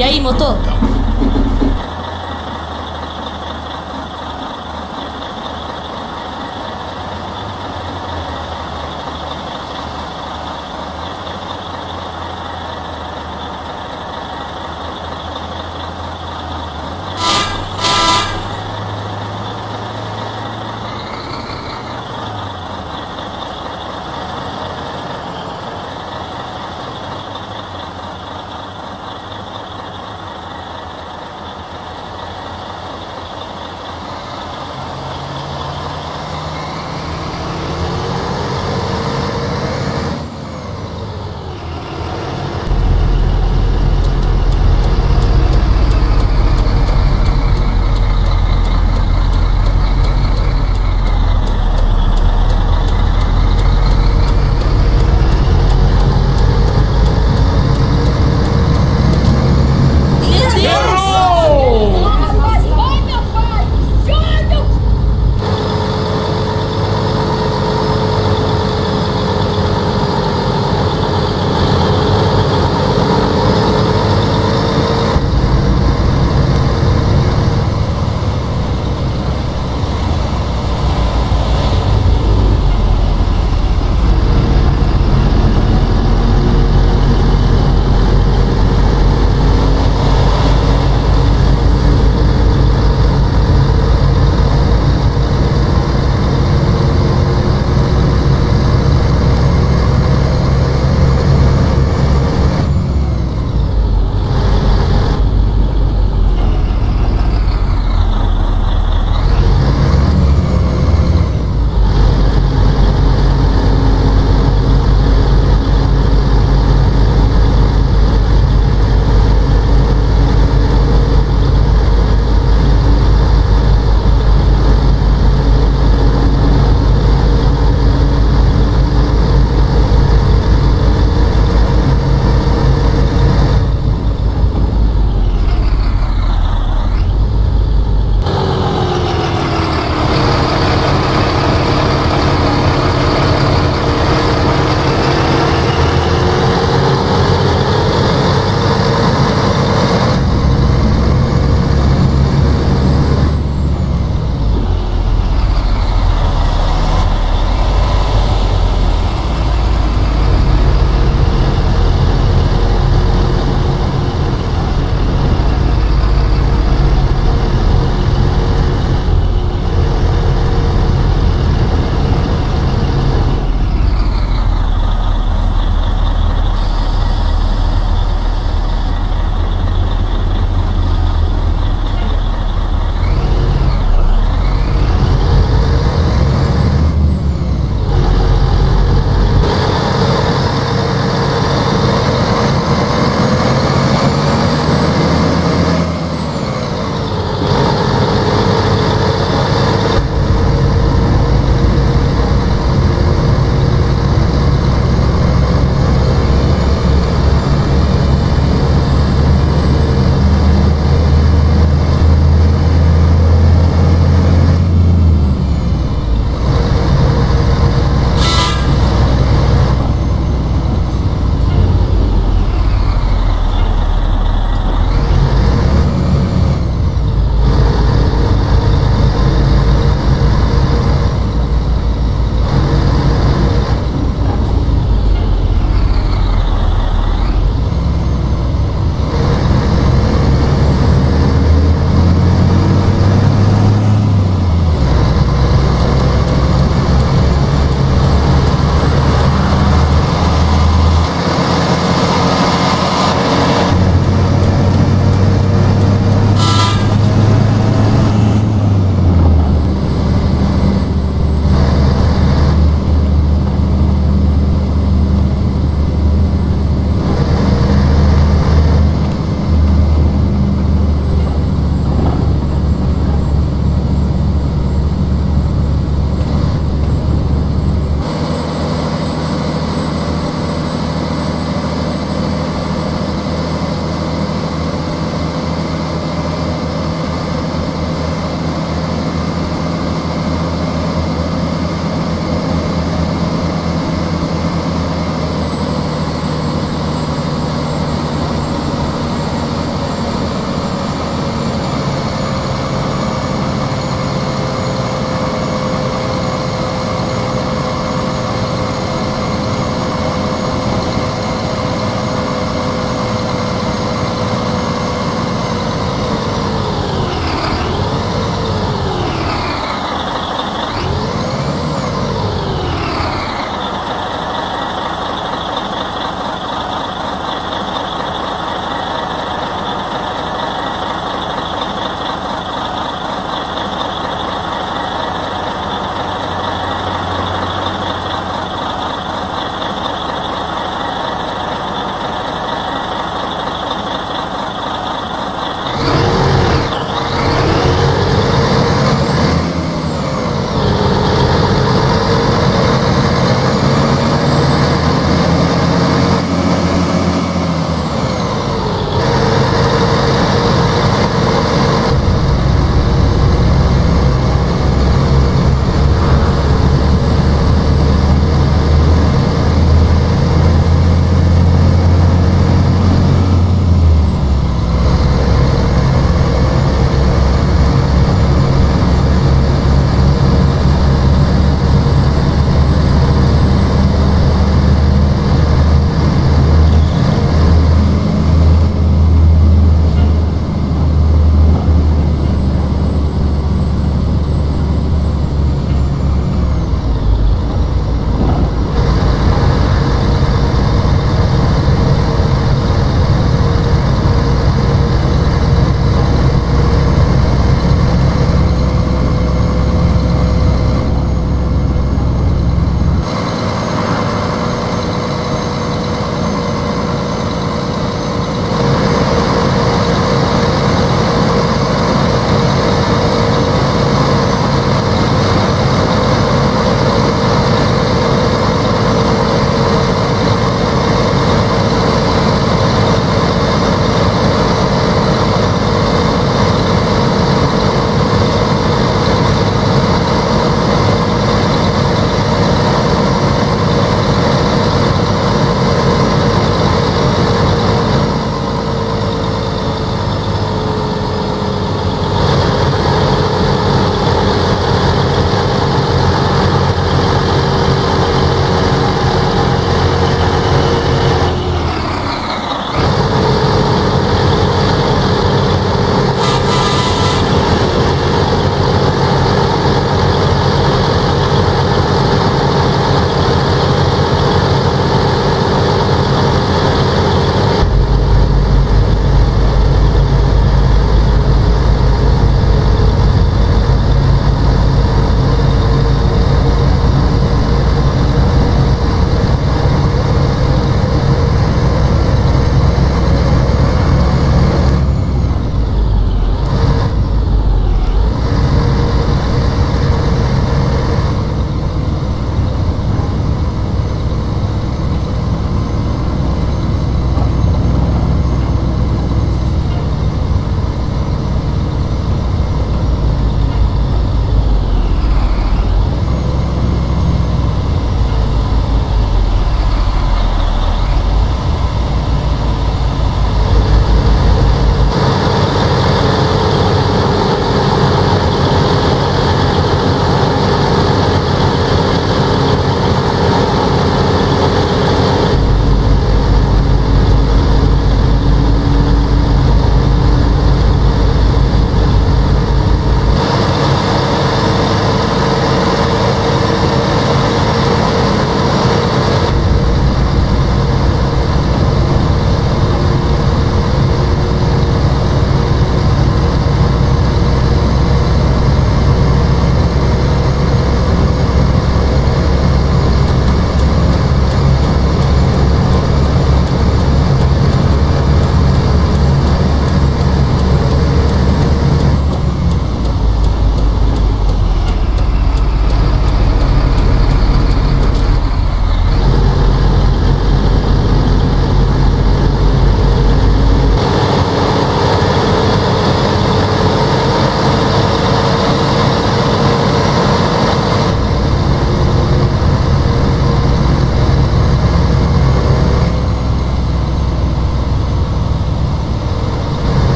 Eu quero E